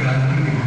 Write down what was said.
gratuito.